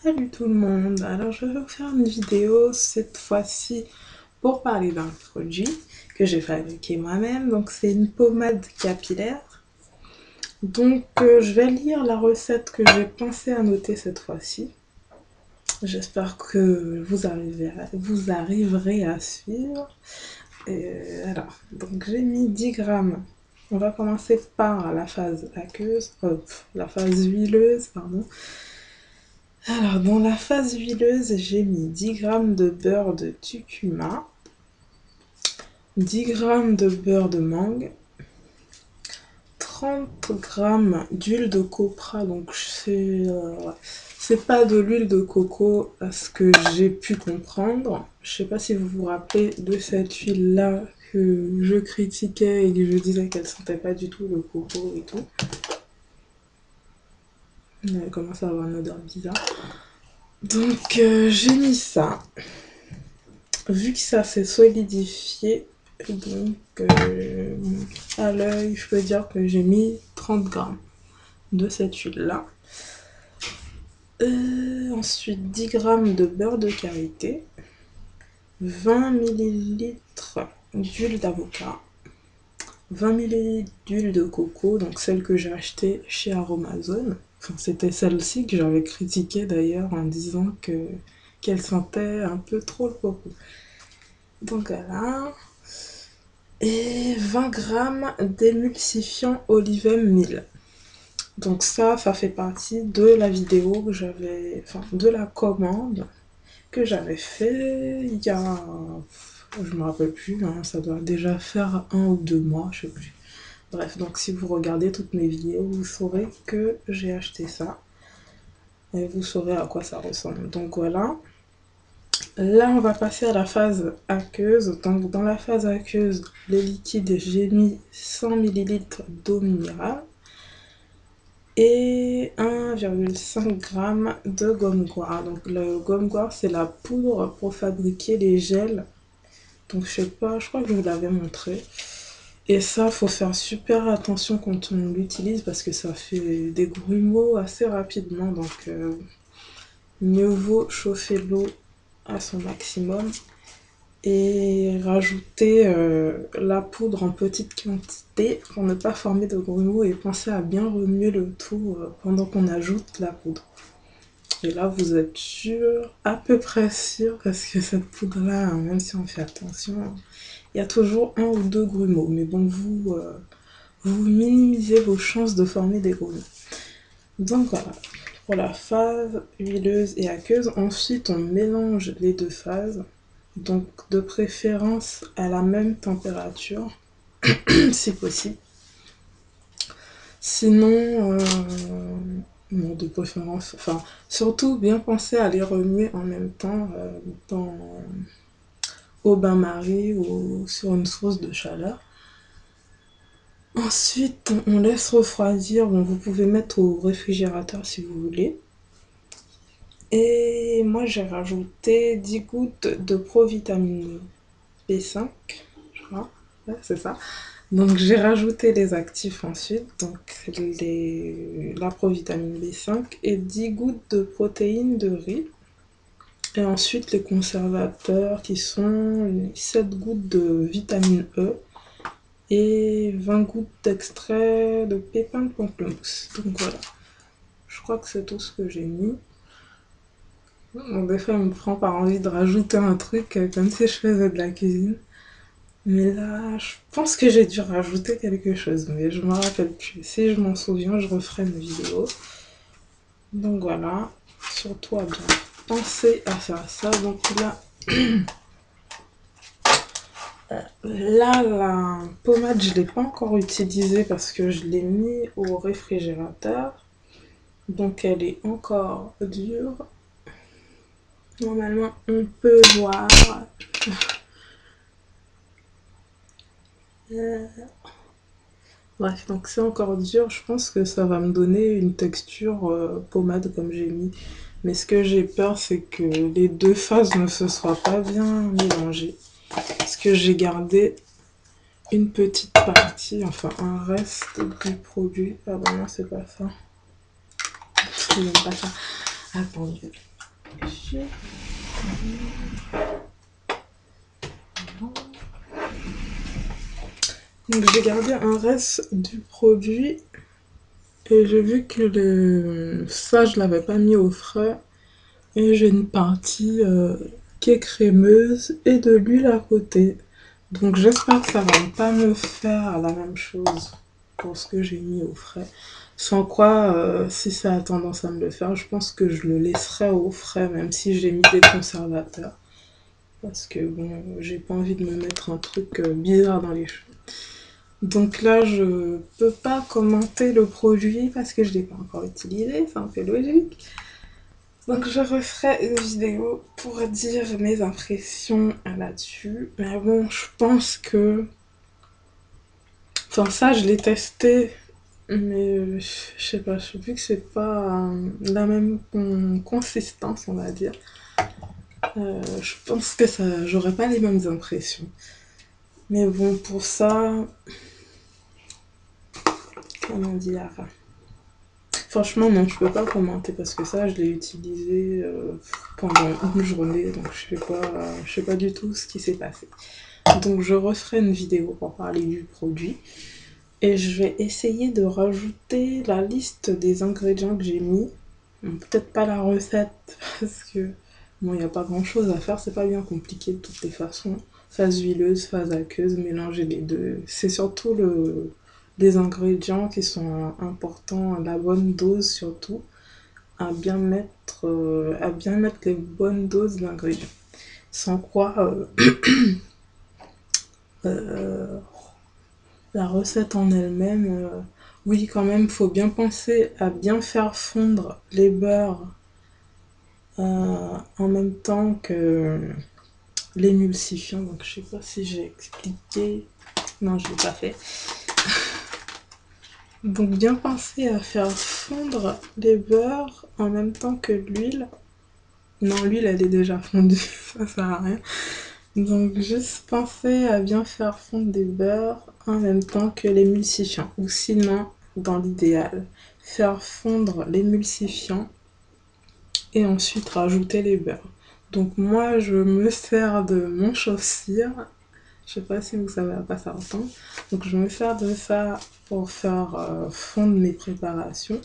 Salut tout le monde, alors je vais vous faire une vidéo cette fois-ci pour parler d'un produit que j'ai fabriqué moi-même, donc c'est une pommade capillaire. Donc euh, je vais lire la recette que j'ai pensé à noter cette fois-ci. J'espère que vous arriverez, à, suivre. Et alors, donc j'ai mis 10 grammes. On va commencer par la phase aqueuse, euh, la phase huileuse, pardon. Alors, dans la phase huileuse, j'ai mis 10 g de beurre de tucuma, 10 g de beurre de mangue, 30 g d'huile de copra, donc euh, c'est pas de l'huile de coco à ce que j'ai pu comprendre. Je sais pas si vous vous rappelez de cette huile là que je critiquais et que je disais qu'elle sentait pas du tout le coco et tout. Elle commence à avoir une odeur bizarre. Donc euh, j'ai mis ça. Vu que ça s'est solidifié, donc euh, à l'œil, je peux dire que j'ai mis 30 grammes de cette huile-là. Euh, ensuite 10 grammes de beurre de karité, 20 ml d'huile d'avocat, 20 ml d'huile de coco, donc celle que j'ai achetée chez Aromazone. C'était celle-ci que j'avais critiquée d'ailleurs en disant que qu'elle sentait un peu trop le coco. Donc voilà. Et 20 grammes d'émulsifiant Olivem 1000. Donc ça, ça fait partie de la vidéo que j'avais, enfin de la commande que j'avais fait il y a, je me rappelle plus, hein, ça doit déjà faire un ou deux mois, je sais plus. Bref, donc si vous regardez toutes mes vidéos, vous saurez que j'ai acheté ça. Et vous saurez à quoi ça ressemble. Donc voilà. Là, on va passer à la phase aqueuse. Donc dans la phase aqueuse, les liquides, j'ai mis 100 ml d'eau minérale et 1,5 g de gomme goire. Donc le gomme goire, c'est la poudre pour fabriquer les gels. Donc je sais pas, je crois que je vous l'avais montré. Et ça, faut faire super attention quand on l'utilise parce que ça fait des grumeaux assez rapidement. Donc, euh, mieux vaut chauffer l'eau à son maximum et rajouter euh, la poudre en petite quantité pour ne pas former de grumeaux et penser à bien remuer le tout euh, pendant qu'on ajoute la poudre. Et là, vous êtes sûr, à peu près sûr, parce que cette poudre-là, même si on fait attention, il y a toujours un ou deux grumeaux. Mais bon, vous, euh, vous minimisez vos chances de former des grumeaux. Donc voilà, pour la phase huileuse et aqueuse. Ensuite, on mélange les deux phases. Donc de préférence à la même température, si possible. Sinon, euh, de préférence, enfin, surtout bien penser à les remuer en même temps euh, dans, au bain-marie ou sur une source de chaleur. Ensuite, on laisse refroidir. Bon, vous pouvez mettre au réfrigérateur si vous voulez. Et moi, j'ai rajouté 10 gouttes de provitamine B5, je crois. C'est ça. Donc j'ai rajouté les actifs ensuite, donc les, la provitamine B5 et 10 gouttes de protéines de riz. Et ensuite les conservateurs qui sont 7 gouttes de vitamine E et 20 gouttes d'extrait de pépins de pamplemousse. Donc voilà, je crois que c'est tout ce que j'ai mis. des fois, il me prend par envie de rajouter un truc euh, comme si je faisais de la cuisine. Mais là, je pense que j'ai dû rajouter quelque chose, mais je me rappelle plus. Si je m'en souviens, je referai une vidéo. Donc voilà, surtout à bien penser à faire ça. Donc là, là la pommade, je ne l'ai pas encore utilisée parce que je l'ai mis au réfrigérateur. Donc elle est encore dure. Normalement, on peut voir euh, bref, donc c'est encore dur. Je pense que ça va me donner une texture euh, pommade comme j'ai mis. Mais ce que j'ai peur, c'est que les deux phases ne se soient pas bien mélangées. Parce que j'ai gardé une petite partie, enfin un reste du produit. Ah non, c'est pas ça. Même pas ça. Attendez. Donc j'ai gardé un reste du produit et j'ai vu que ça je l'avais pas mis au frais et j'ai une partie euh, qui est crémeuse et de l'huile à côté. Donc j'espère que ça va pas me faire la même chose pour ce que j'ai mis au frais. Sans quoi, euh, si ça a tendance à me le faire, je pense que je le laisserai au frais, même si j'ai mis des conservateurs. Parce que bon, j'ai pas envie de me mettre un truc euh, bizarre dans les cheveux. Donc là, je peux pas commenter le produit parce que je l'ai pas encore utilisé, c'est un peu logique. Donc je referai une vidéo pour dire mes impressions là-dessus. Mais bon, je pense que... Enfin ça, je l'ai testé mais je sais pas, je vu que c'est pas euh, la même consistance, on va dire. Euh, je pense que ça, j'aurais pas les mêmes impressions. Mais bon, pour ça, comment dire? Franchement, non, je peux pas commenter parce que ça, je l'ai utilisé pendant une journée, donc je sais pas, je sais pas du tout ce qui s'est passé. Donc je referai une vidéo pour parler du produit. Et je vais essayer de rajouter la liste des ingrédients que j'ai mis. Peut-être pas la recette, parce que bon, il n'y a pas grand chose à faire, c'est pas bien compliqué de toutes les façons. Phase huileuse, phase aqueuse, mélanger les deux. C'est surtout le, les ingrédients qui sont importants, la bonne dose surtout, à bien mettre, euh, à bien mettre les bonnes doses d'ingrédients. Sans quoi, euh, euh, la recette en elle-même, oui quand même, faut bien penser à bien faire fondre les beurres en même temps que l'émulsifiant. Donc je sais pas si j'ai expliqué. Non, je l'ai pas fait. Donc bien penser à faire fondre les beurres en même temps que l'huile. Non, l'huile elle est déjà fondue, ça sert à rien. Donc juste penser à bien faire fondre des beurres en même temps que l'émulsifiant. Ou sinon, dans l'idéal, faire fondre l'émulsifiant et ensuite rajouter les beurres. Donc moi, je me sers de mon chaussure. Je sais pas si vous savez à quoi ça ressemble. Donc je me sers de ça pour faire euh, fondre mes préparations.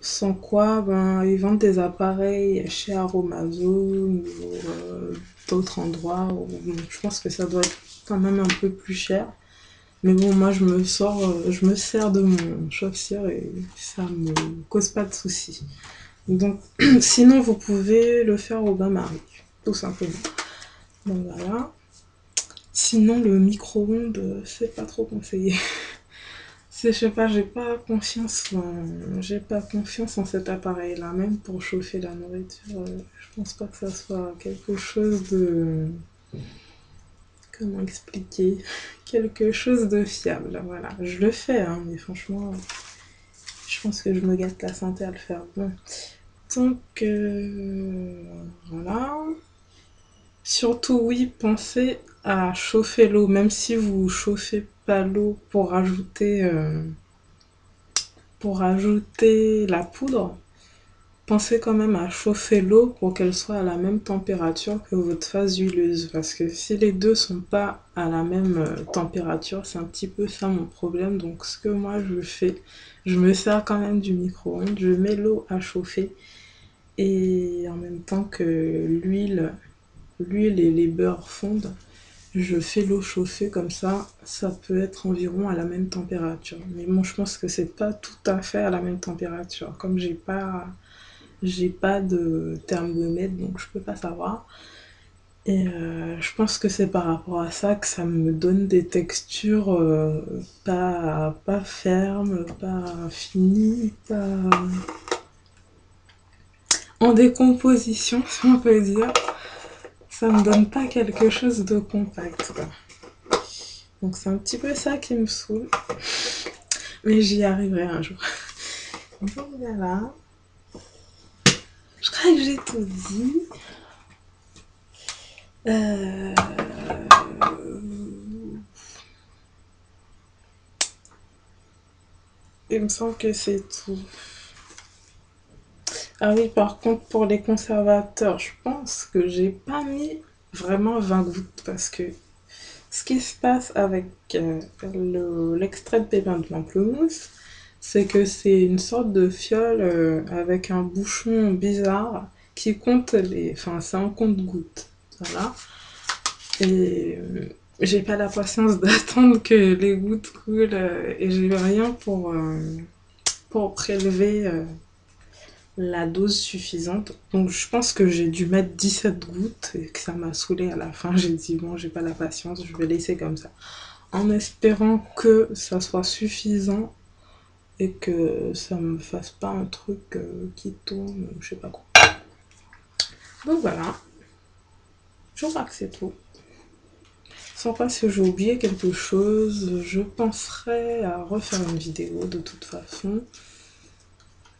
Sans quoi, ben, ils vendent des appareils chez Aromazone ou euh, d'autres endroits. je pense que ça doit être quand même un peu plus cher. Mais bon, moi, je me sors, euh, je me sers de mon chaussure et ça me cause pas de soucis. Donc, sinon, vous pouvez le faire au bain-marie, tout simplement. Donc voilà. Sinon, le micro-ondes, c'est pas trop conseillé. je sais pas, j'ai pas confiance en, j'ai pas confiance en cet appareil-là, même pour chauffer la nourriture. Euh, je pense pas que ça soit quelque chose de, comment expliquer, quelque chose de fiable. Voilà, je le fais, hein, mais franchement, je pense que je me gâte la santé à le faire. Bon, donc voilà. Surtout, oui, pensez à chauffer l'eau, même si vous chauffez pas l'eau pour rajouter, euh, pour ajouter la poudre. Pensez quand même à chauffer l'eau pour qu'elle soit à la même température que votre phase huileuse. Parce que si les deux sont pas à la même euh, température, c'est un petit peu ça mon problème. Donc ce que moi je fais, je me sers quand même du micro-ondes, je mets l'eau à chauffer. Et en même temps que l'huile, l'huile et les beurres fondent, je fais l'eau chauffer comme ça, ça peut être environ à la même température. Mais moi je pense que c'est pas tout à fait à la même température. Comme j'ai pas j'ai pas de thermomètre, donc je peux pas savoir. Et euh, je pense que c'est par rapport à ça que ça me donne des textures euh, pas, pas fermes, pas finies, pas en décomposition, si on peut dire. Ça me donne pas quelque chose de compact. Donc c'est un petit peu ça qui me saoule. Mais j'y arriverai un jour. Donc voilà. Je crois que j'ai tout dit. Euh... Il me semble que c'est tout. Ah oui, par contre, pour les conservateurs, je pense que j'ai pas mis vraiment 20 gouttes parce que ce qui se passe avec euh, le- l'extrait de pépins de pamplemousse, c'est que c'est une sorte de fiole euh, avec un bouchon bizarre qui compte les... Enfin, c'est un compte-gouttes. Voilà. Et euh, j'ai pas la patience d'attendre que les gouttes coulent et j'ai rien pour, pour prélever la dose suffisante. Donc je pense que j'ai dû mettre 17 gouttes et que ça m'a saoulé à la fin. J'ai dit bon, j'ai pas la patience, je vais laisser comme ça. En espérant que ça soit suffisant et que ça me fasse pas un truc euh, qui tourne, je sais pas quoi. Donc voilà, je crois que c'est tout. Sans pas si j'ai oublié quelque chose, je penserai à refaire une vidéo de toute façon.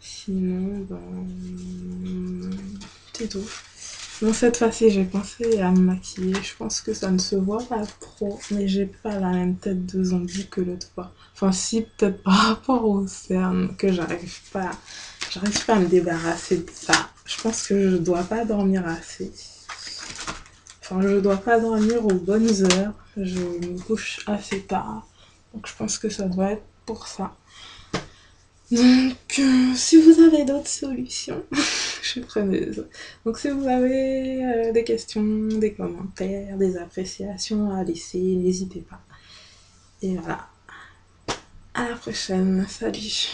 Sinon, ben... C'est tout. Bon, cette fois-ci, j'ai pensé à me maquiller. Je pense que ça ne se voit pas trop, mais j'ai pas la même tête de zombie que l'autre fois. Enfin, si, peut-être par rapport au cernes, que j'arrive pas, j'arrive pas à me débarrasser de ça. Je pense que je dois pas dormir assez. Enfin, je dois pas dormir aux bonnes heures. Je me couche assez tard. Donc, je pense que ça doit être pour ça. Donc, euh, si vous avez d'autres solutions, je suis preneuse. Donc, si vous avez euh, des questions, des commentaires, des appréciations à laisser, n'hésitez pas. Et voilà. À la prochaine. Salut.